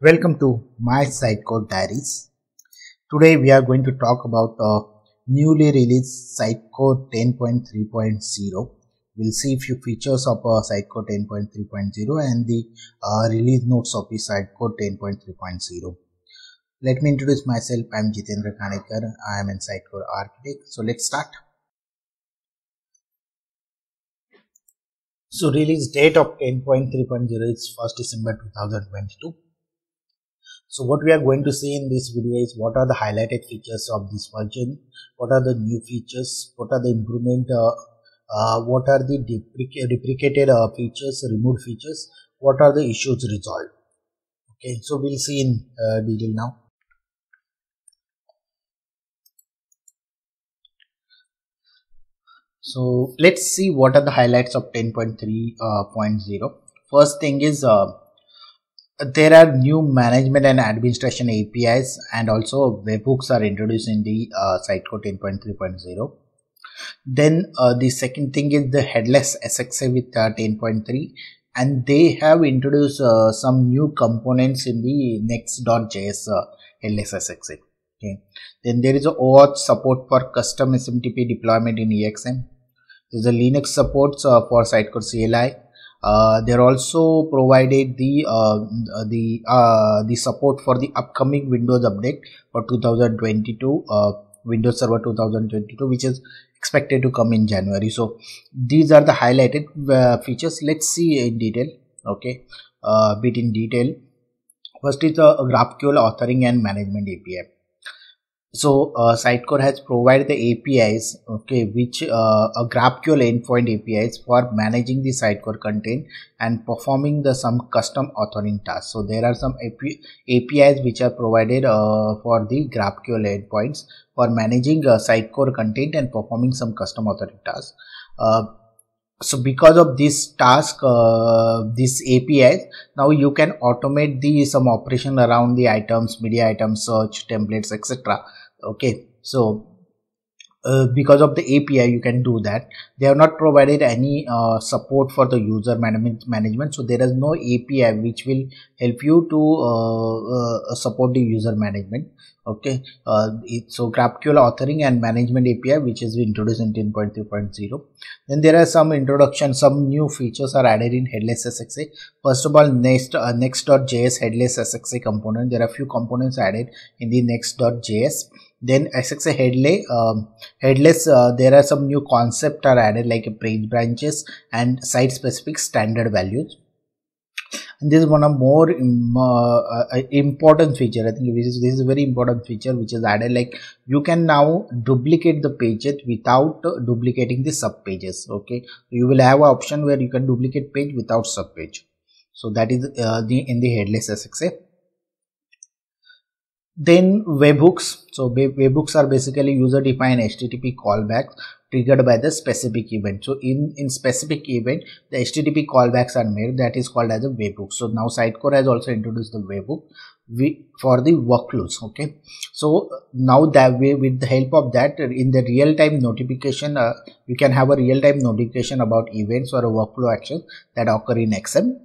Welcome to my Sitecore Diaries. Today we are going to talk about a newly released Sitecore 10.3.0. We'll see a few features of uh, Sitecore 10.3.0 and the uh, release notes of the Sitecore 10.3.0. Let me introduce myself. I'm Jitendra Ghanekar. I am an Sitecore architect. So let's start. So release date of 10.3.0 is 1st December 2022. So what we are going to see in this video is what are the highlighted features of this version, what are the new features, what are the improvement, uh, uh, what are the deprecated uh, features, removed features, what are the issues resolved. Okay, so we'll see in uh, detail now. So let's see what are the highlights of 10.3.0. Uh, First thing is uh, there are new management and administration APIs and also webhooks are introduced in the uh, Sitecore 10.3.0. Then uh, the second thing is the headless SXA with uh, 10.3 and they have introduced uh, some new components in the next.js uh, headless SXA. Okay. Then there is a OAuth support for custom SMTP deployment in EXM. There's a Linux support uh, for Sitecore CLI uh, they're also provided the uh, the uh, the support for the upcoming windows update for 2022 uh, windows server 2022 which is expected to come in january. So these are the highlighted uh, features. Let's see in detail okay? Uh, bit in detail. First is the graphql authoring and management api so uh, Sitecore has provided the APIs, okay, which uh, a GraphQL endpoint APIs for managing the Sitecore content and performing the some custom authoring tasks. So there are some AP, APIs which are provided uh, for the GraphQL endpoints for managing uh, Sitecore content and performing some custom authoring tasks. Uh, so because of this task uh, this apis now you can automate the some operation around the items media items search templates etc okay so uh, because of the API you can do that. They have not provided any uh, support for the user management management so there is no API which will help you to uh, uh, support the user management. Okay uh, it, so GraphQL authoring and management API which is introduced in 10.3.0 then there are some introduction some new features are added in headless SXA first of all next uh, next.js headless SXA component. There are few components added in the next.js then SXA headless, um, headless uh, there are some new concept are added like page branches and site specific standard values. And this is one of more um, uh, uh, important feature i think this is, this is very important feature which is added like you can now duplicate the pages without duplicating the sub pages okay? You will have an option where you can duplicate page without sub page so that is uh, the in the headless SXA then webhooks. So webhooks are basically user defined HTTP callbacks triggered by the specific event. So in, in specific event, the HTTP callbacks are made that is called as a webhook. So now Sitecore has also introduced the webhook for the workflows. Okay. So now that way with the help of that in the real time notification, uh, you can have a real time notification about events or a workflow action that occur in XM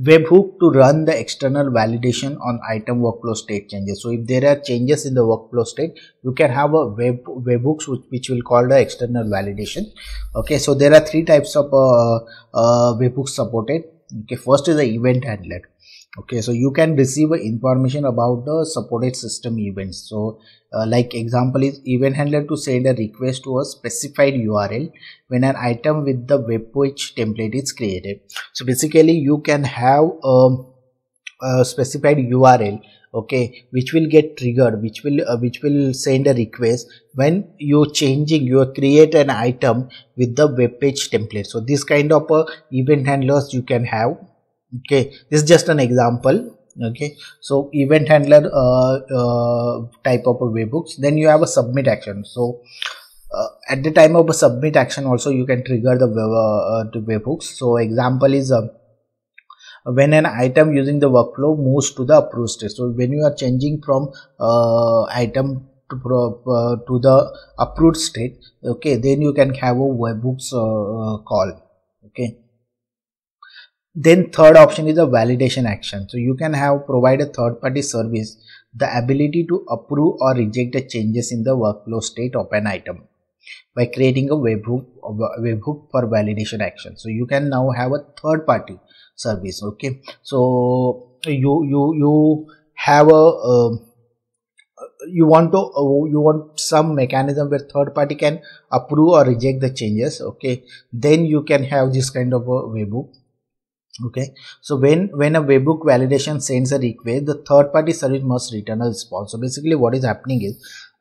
webhook to run the external validation on item workflow state changes. So if there are changes in the workflow state you can have a web webhooks which, which will call the external validation. Okay so there are three types of uh, uh, webhooks supported. Okay first is the event handler okay so you can receive information about the supported system events. So uh, like example is event handler to send a request to a specified url when an item with the web page template is created. So basically you can have a, specified url okay which will get triggered which will uh, which will send a request when you changing you create an item with the web page template. So this kind of uh, event handlers you can have okay this is just an example. Okay so event handler uh, uh, type of a webhooks then you have a submit action. So uh, at the time of a submit action also you can trigger the web, uh, webhooks so example is uh, when an item using the workflow moves to the approved state so when you are changing from uh, item to, uh, to the approved state okay then you can have a webhooks uh, call. Okay then third option is a validation action. So you can have provide a third party service the ability to approve or reject the changes in the workflow state of an item by creating a webhook webhook for validation action. So you can now have a third party service okay? So you you you have a uh, you want to uh, you want some mechanism where third party can approve or reject the changes okay? Then you can have this kind of a webhook okay. So when when a webhook validation sends a request the third party service must return a response. So basically what is happening is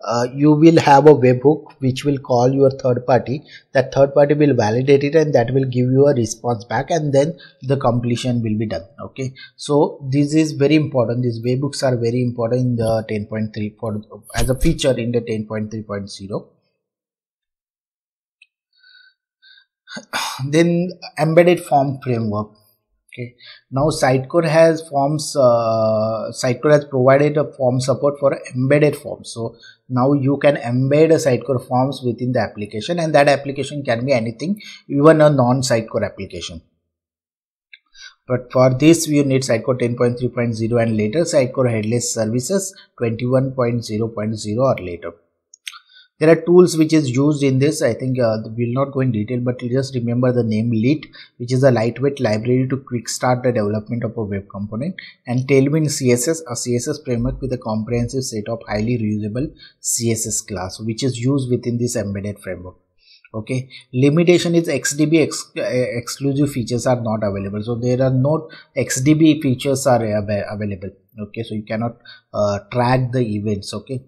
uh, you will have a webhook which will call your third party. That third party will validate it and that will give you a response back and then the completion will be done. Okay. So this is very important. These webhooks are very important in the 10.3 for as a feature in the 10.3.0 then embedded form framework okay. Now sitecore has forms uh, sitecore has provided a form support for embedded forms. So now you can embed a sitecore forms within the application and that application can be anything even a non sitecore application. But for this we need sitecore 10.3.0 and later sitecore headless services 21.0.0 or later there are tools which is used in this. I think uh, we'll not go in detail but you just remember the name lit which is a lightweight library to quick start the development of a web component and tailwind css a css framework with a comprehensive set of highly reusable css class which is used within this embedded framework. Okay? Limitation is xdb ex uh, exclusive features are not available. So there are no xdb features are available. Okay? So you cannot uh, track the events. Okay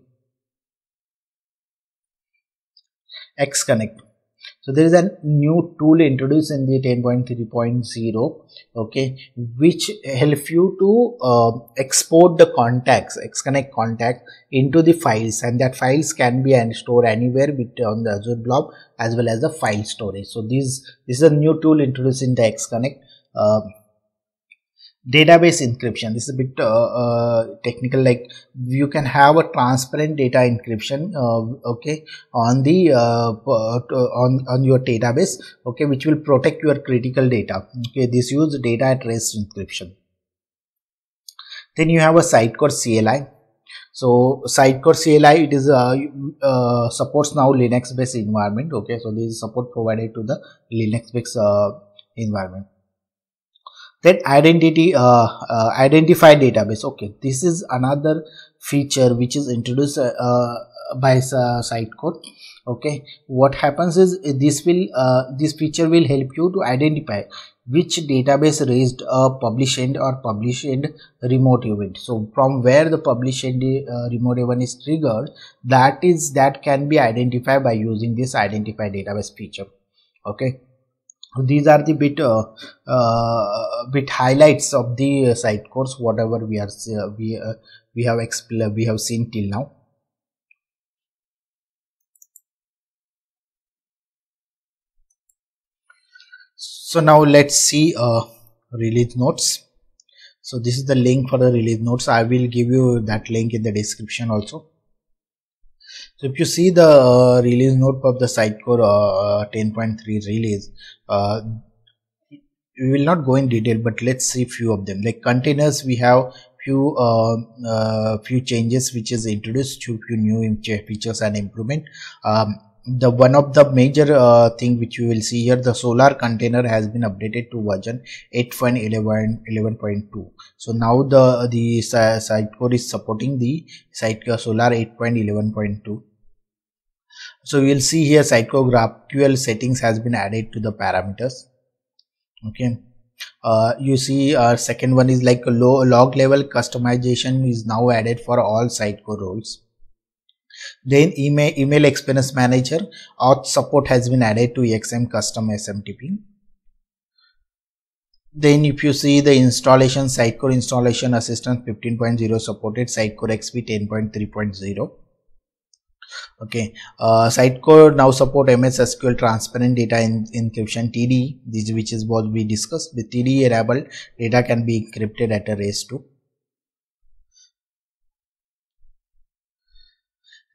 xconnect. So there is a new tool introduced in the 10.3.0 okay which help you to uh, export the contacts xconnect contact into the files. And that files can be and stored anywhere with on the azure blob as well as the file storage. So this this is a new tool introduced in the xconnect uh, database encryption. This is a bit uh, uh, technical like you can have a transparent data encryption uh, okay on the uh, on on your database okay which will protect your critical data okay this use data at rest encryption. Then you have a sitecore cli so sitecore cli it is uh, uh, supports now linux based environment okay so this is support provided to the linux based environment then identity uh, uh, identify database. Okay this is another feature which is introduced uh, uh by uh, sitecore. Okay what happens is uh, this will this feature will help you to identify which database raised a publish end or publish end remote event. So from where the publish end remote event is triggered that is that can be identified by using this identify database feature. Okay these are the bit uh, uh, bit highlights of the uh, course whatever we are uh, we uh, we have explained we have seen till now. So now let's see uh, release notes. So this is the link for the release notes. I will give you that link in the description also so if you see the uh, release note of the Sitecore uh, 10.3 release, uh, we will not go in detail, but let's see few of them. Like containers, we have few uh, uh, few changes which is introduced, to few new features and improvement. Um, the one of the major uh, thing which you will see here the Solr container has been updated to version 8.11.11.2 so now the the Sitecore is supporting the site uh, Solr 8.11.2 so you will see here Sitecore GraphQL settings has been added to the parameters. Okay. Uh, you see our second one is like a low log level customization is now added for all Sitecore roles then email, email experience manager auth support has been added to EXM custom SMTP. Then if you see the installation Sitecore installation assistant 15.0 supported Sitecore XP 10.3.0 okay uh, sitecore now support ms sql transparent data in, encryption td this which is what we discussed with td enabled data can be encrypted at a race 2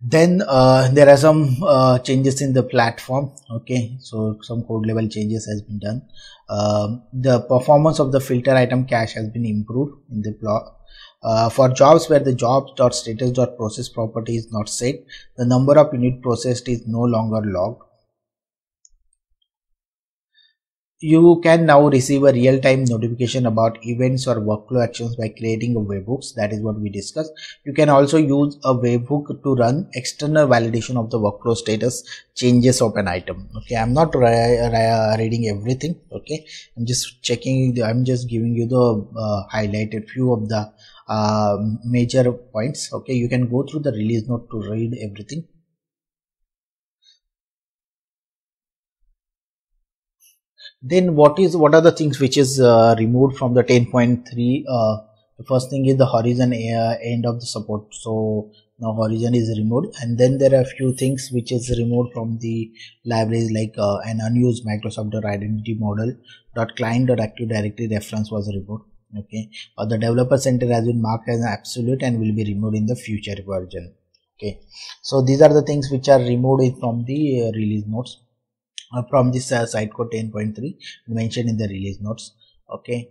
then uh, there are some uh, changes in the platform okay? So some code level changes has been done. Um, the performance of the filter item cache has been improved in the plot uh, for jobs where the jobs.status.process property is not set the number of unit processed is no longer logged you can now receive a real-time notification about events or workflow actions by creating a webhooks. That is what we discussed. You can also use a webhook to run external validation of the workflow status changes of an item. Okay i'm not reading everything. Okay i'm just checking i'm just giving you the uh, highlighted few of the uh, major points. Okay you can go through the release note to read everything then what is what are the things which is uh, removed from the 10.3 uh, the first thing is the horizon uh, end of the support. So now horizon is removed. And then there are a few things which is removed from the libraries like uh, an unused microsoft identity model dot client dot active directory reference was removed. Okay. Or the developer center has been marked as absolute and will be removed in the future version. Okay. So these are the things which are removed from the uh, release notes from this uh, Sitecore 10.3 mentioned in the release notes. Okay.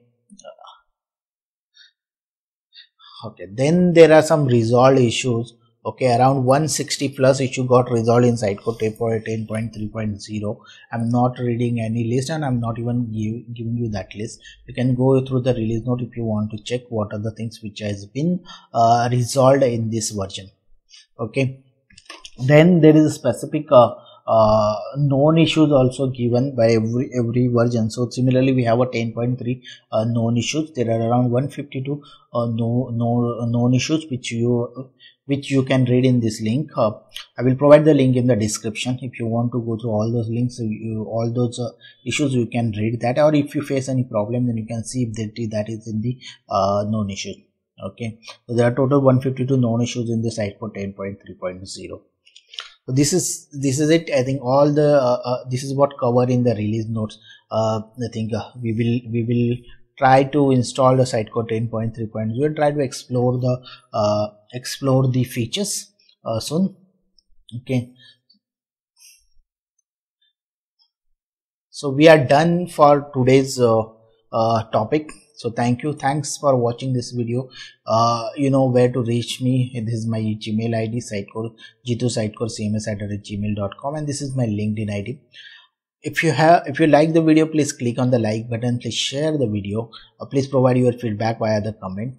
Okay. Then there are some resolved issues. Okay around 160 plus issue got resolved in Sitecore 10.3.0 i'm not reading any list and i'm not even give, giving you that list. You can go through the release note if you want to check what are the things which has been uh, resolved in this version. Okay. Then there is a specific uh, uh, known issues also given by every every version. So similarly we have a 10.3 uh, known issues. There are around 152 uh, no, no, known issues which you which you can read in this link. Uh, i will provide the link in the description. If you want to go through all those links you, all those uh, issues you can read that. Or if you face any problem then you can see if that, that is in the uh, known issues. Okay. So there are total 152 known issues in the Sitecore 10.3.0 so this is this is it. I think all the uh, uh, this is what covered in the release notes. Uh, i think uh, we will we will try to install the sitecore 10.3.0 and try to explore the uh, explore the features uh, soon. Okay. So we are done for today's topic so thank you. Thanks for watching this video. Uh, you know where to reach me. This is my gmail id sitecode g2 sitecore cms at gmail.com and this is my linkedin id if you have if you like the video please click on the like button. Please share the video. Uh, please provide your feedback via the comment.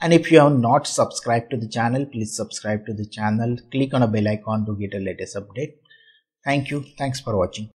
And if you have not subscribed to the channel please subscribe to the channel. Click on a bell icon to get a latest update. Thank you. Thanks for watching